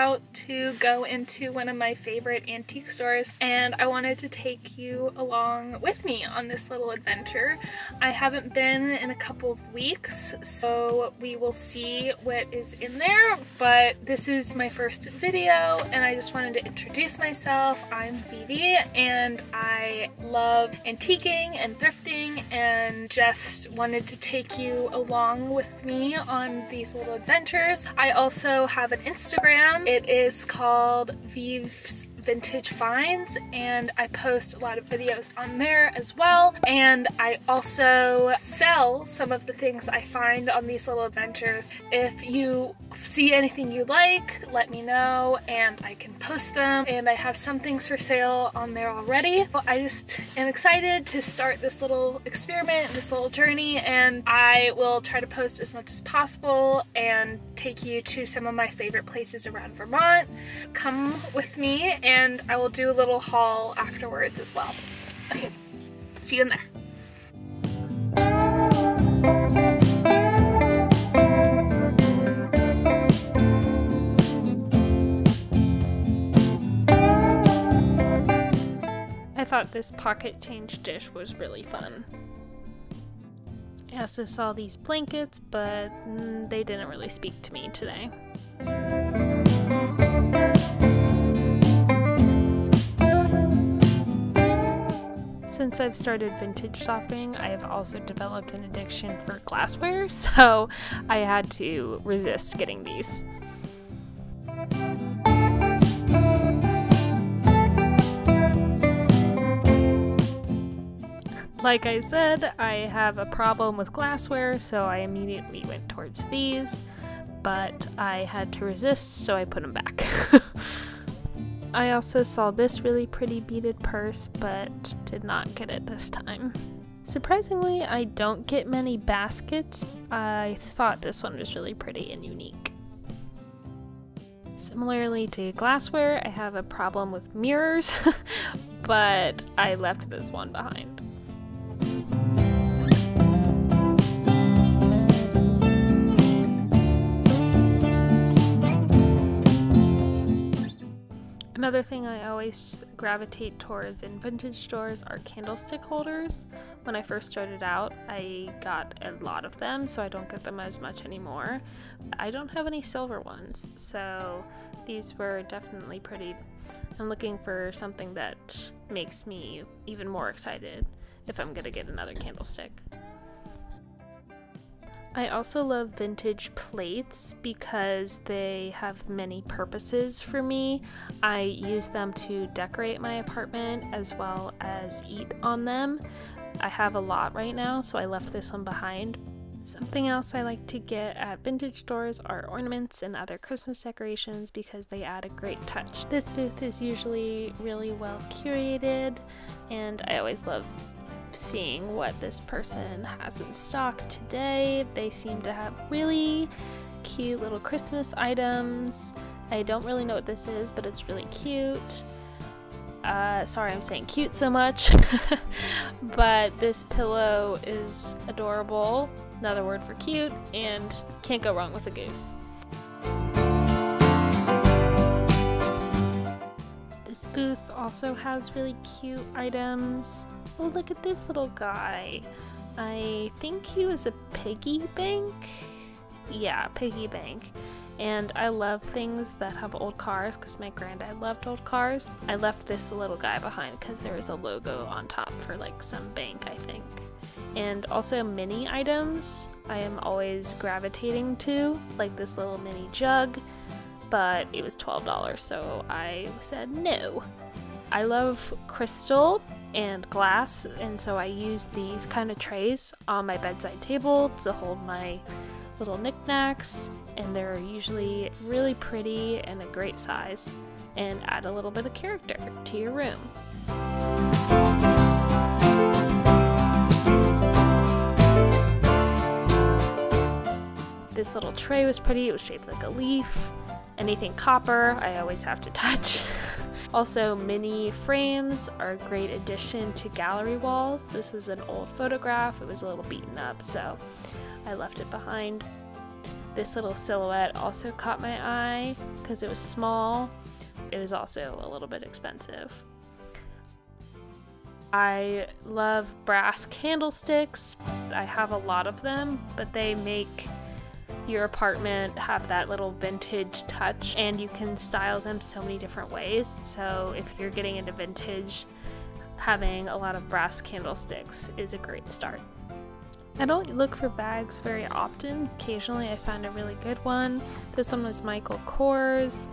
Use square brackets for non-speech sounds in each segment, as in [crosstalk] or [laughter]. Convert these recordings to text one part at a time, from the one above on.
about to go into one of my favorite antique stores and I wanted to take you along with me on this little adventure. I haven't been in a couple of weeks so we will see what is in there but this is my first video and I just wanted to introduce myself. I'm Vivi and I love antiquing and thrifting and just wanted to take you along with me on these little adventures. I also have an Instagram. It is called Viv's vintage finds and I post a lot of videos on there as well and I also sell some of the things I find on these little adventures. If you see anything you like let me know and I can post them and I have some things for sale on there already. But I just am excited to start this little experiment, this little journey and I will try to post as much as possible and take you to some of my favorite places around Vermont. Come with me and I will do a little haul afterwards as well. Okay, see you in there. I thought this pocket change dish was really fun. I also saw these blankets, but mm, they didn't really speak to me today. Since I've started vintage shopping, I have also developed an addiction for glassware, [laughs] so I had to resist getting these. Like I said, I have a problem with glassware, so I immediately went towards these, but I had to resist, so I put them back. [laughs] I also saw this really pretty beaded purse, but did not get it this time. Surprisingly, I don't get many baskets. I thought this one was really pretty and unique. Similarly to glassware, I have a problem with mirrors, [laughs] but I left this one behind. Another thing I always gravitate towards in vintage stores are candlestick holders. When I first started out, I got a lot of them, so I don't get them as much anymore. I don't have any silver ones, so these were definitely pretty. I'm looking for something that makes me even more excited if I'm gonna get another candlestick. I also love vintage plates because they have many purposes for me. I use them to decorate my apartment as well as eat on them. I have a lot right now, so I left this one behind. Something else I like to get at vintage stores are ornaments and other Christmas decorations because they add a great touch. This booth is usually really well curated and I always love seeing what this person has in stock today. They seem to have really cute little Christmas items. I don't really know what this is, but it's really cute. Uh, sorry I'm saying cute so much, [laughs] but this pillow is adorable, another word for cute, and can't go wrong with a goose. This booth also has really cute items. Oh, look at this little guy. I think he was a piggy bank? Yeah, piggy bank. And I love things that have old cars because my granddad loved old cars. I left this little guy behind because there was a logo on top for like some bank, I think. And also mini items I am always gravitating to, like this little mini jug, but it was $12, so I said no. I love crystal and glass, and so I use these kind of trays on my bedside table to hold my little knickknacks, and they're usually really pretty and a great size, and add a little bit of character to your room. This little tray was pretty, it was shaped like a leaf. Anything copper, I always have to [laughs] touch. Also, mini frames are a great addition to gallery walls. This is an old photograph, it was a little beaten up, so I left it behind. This little silhouette also caught my eye because it was small. It was also a little bit expensive. I love brass candlesticks. I have a lot of them, but they make your apartment have that little vintage touch and you can style them so many different ways. So if you're getting into vintage, having a lot of brass candlesticks is a great start. I don't look for bags very often. Occasionally I find a really good one. This one was Michael Kors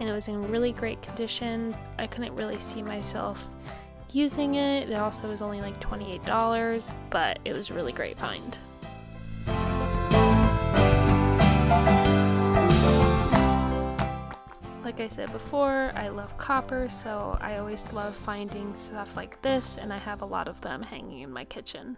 and it was in really great condition. I couldn't really see myself using it. It also was only like $28, but it was a really great find. Like I said before, I love copper, so I always love finding stuff like this, and I have a lot of them hanging in my kitchen.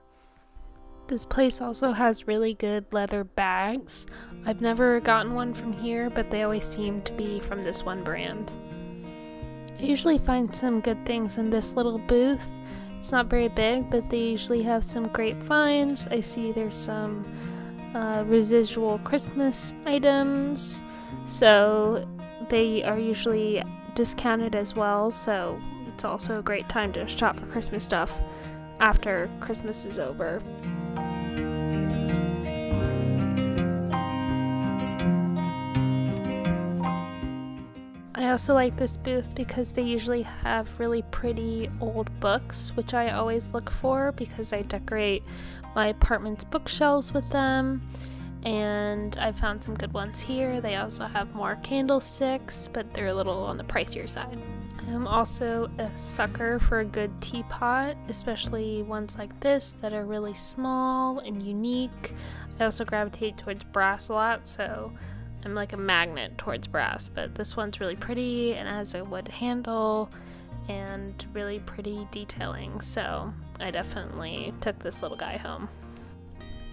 This place also has really good leather bags. I've never gotten one from here, but they always seem to be from this one brand. I usually find some good things in this little booth. It's not very big, but they usually have some great finds. I see there's some uh, residual Christmas items, so they are usually discounted as well. So it's also a great time to shop for Christmas stuff after Christmas is over. I also like this booth because they usually have really pretty old books, which I always look for because I decorate my apartment's bookshelves with them. And I found some good ones here. They also have more candlesticks, but they're a little on the pricier side. I'm also a sucker for a good teapot, especially ones like this that are really small and unique. I also gravitate towards brass a lot, so I'm like a magnet towards brass, but this one's really pretty and has a wood handle and really pretty detailing, so I definitely took this little guy home.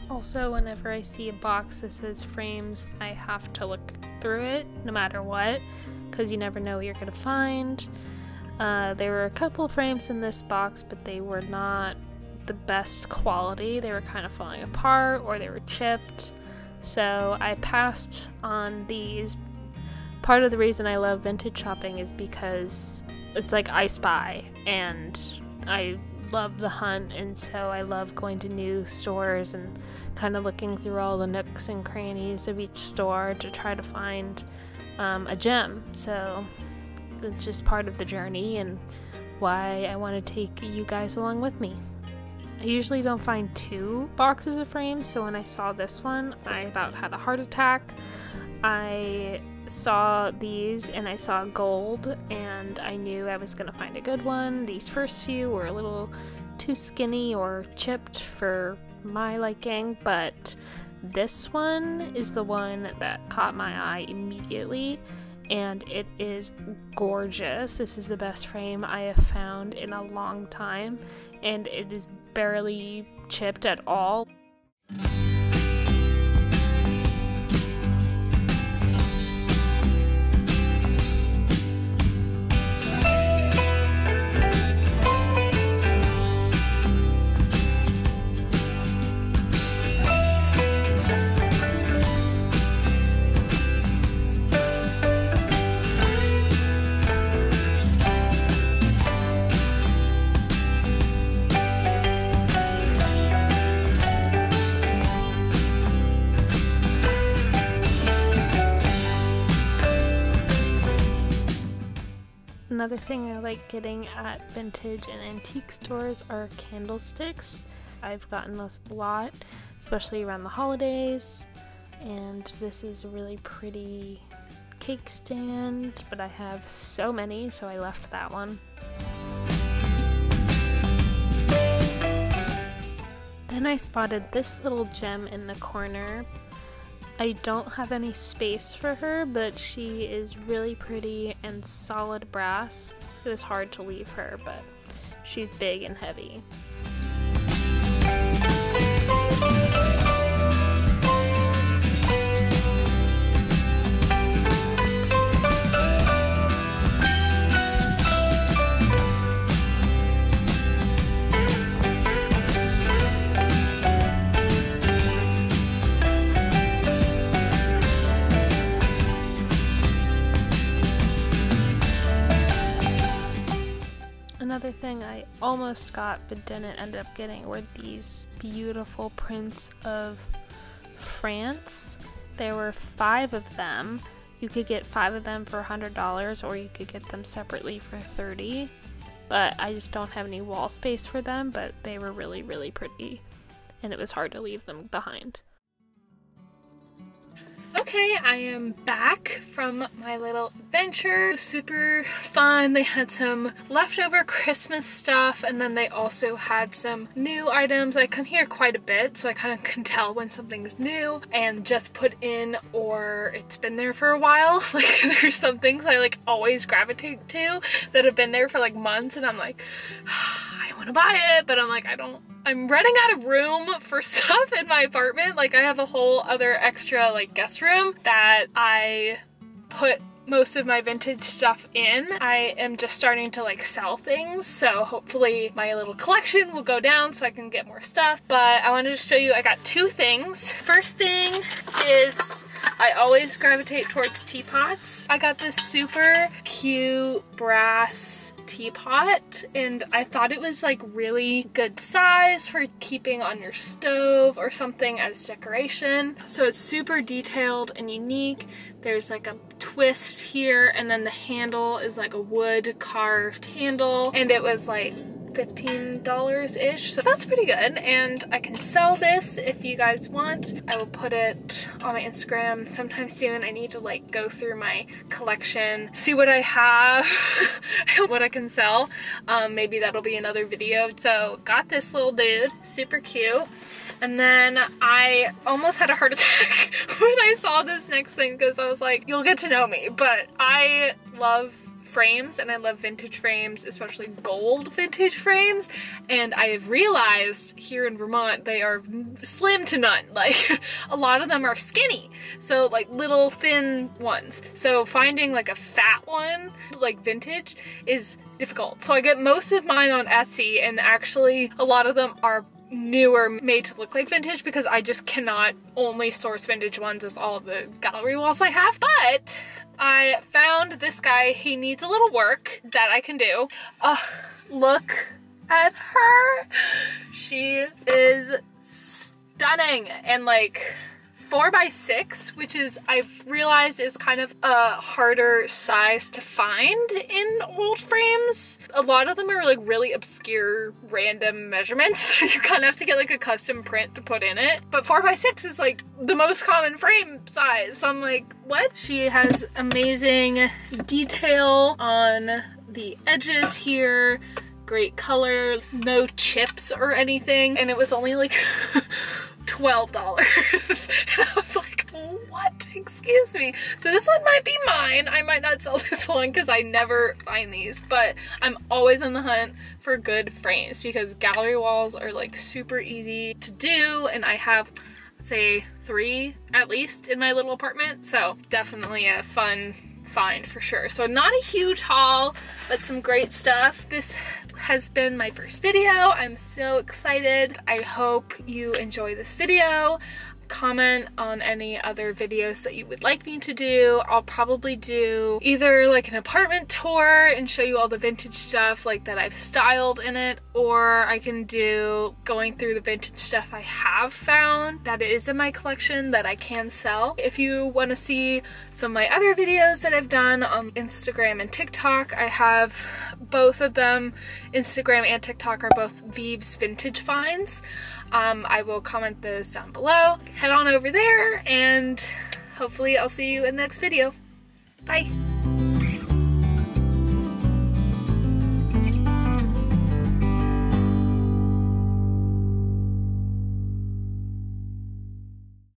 Also, whenever I see a box that says frames, I have to look through it no matter what, because you never know what you're going to find. Uh, there were a couple frames in this box, but they were not the best quality. They were kind of falling apart or they were chipped. So I passed on these. Part of the reason I love vintage shopping is because it's like I spy and I love the hunt and so I love going to new stores and kind of looking through all the nooks and crannies of each store to try to find um, a gem. So it's just part of the journey and why I want to take you guys along with me. I usually don't find two boxes of frames, so when I saw this one, I about had a heart attack. I saw these and I saw gold, and I knew I was going to find a good one. These first few were a little too skinny or chipped for my liking, but this one is the one that caught my eye immediately and it is gorgeous. This is the best frame I have found in a long time, and it is barely chipped at all. Another thing I like getting at vintage and antique stores are candlesticks. I've gotten this a lot, especially around the holidays. And this is a really pretty cake stand, but I have so many, so I left that one. Then I spotted this little gem in the corner, I don't have any space for her, but she is really pretty and solid brass. It was hard to leave her, but she's big and heavy. I almost got but didn't end up getting were these beautiful prints of France. There were five of them. You could get five of them for $100 or you could get them separately for 30 but I just don't have any wall space for them, but they were really, really pretty and it was hard to leave them behind. Okay, I am back from my little adventure. Super fun. They had some leftover Christmas stuff and then they also had some new items. I come here quite a bit so I kind of can [laughs] tell when something's new and just put in or it's been there for a while. [laughs] Like there's some things I like always gravitate to that have been there for like months and I'm like, [sighs] I want to buy it, but I'm like, I don't I'm running out of room for [laughs] stuff in my apartment. Like I have a whole other extra like guest room that I put most of my vintage stuff in. I am just starting to like sell things so hopefully my little collection will go down so I can get more stuff but I wanted to show you I got two things. First thing is I always gravitate towards teapots. I got this super cute brass teapot and I thought it was like really good size for keeping on your stove or something as decoration. So it's super detailed and unique. There's like a twist here and then the handle is like a wood carved handle and it was like $15-ish. So that's pretty good. And I can sell this if you guys want. I will put it on my Instagram sometime soon. I need to like go through my collection, see what I have, [laughs] what I can sell. Um, maybe that'll be another video. So got this little dude, super cute. And then I almost had a heart [laughs] attack when I saw this next thing because I was like, you'll get to know me. But I love frames and I love vintage frames, especially gold vintage frames. And I have realized here in Vermont, they are slim to none. [laughs] Like a lot of them are skinny. So like little thin ones. So finding like a fat one, like vintage is difficult. So I get most of mine on Etsy and actually a lot of them are newer made to look like vintage because I just cannot only source vintage ones of all the gallery walls I have. But I found this guy. He needs a little work that I can do. Uh, look at her. She is stunning and like four by six, which is I've realized is kind of a harder size to find in old frames. A lot of them are like really obscure random measurements. [laughs] you kind of have to get like a custom print to put in it. But four by six is like the most common frame size. So I'm like, what? She has amazing detail on the edges here great color, no chips or anything, and it was only like [laughs] $12. [laughs] and I was like, what? Excuse me. So this one might be mine. I might not sell [laughs] this one because I never find these, but I'm always on the hunt for good frames because gallery walls are like super easy to do and I have say three at least in my little apartment. So definitely a fun find for sure. So not a huge haul, but some great stuff. This has been my first video. I'm so excited. I hope you enjoy this video comment on any other videos that you would like me to do. I'll probably do either like an apartment tour and show you all the vintage stuff like that I've styled in it or I can do going through the vintage stuff I have found that is in my collection that I can sell. If you want to see some of my other videos that I've done on Instagram and TikTok, I have both of them. Instagram and TikTok are both Viv's Vintage Finds. Um, I will comment those down below. Head on over there and hopefully I'll see you in the next video. Bye!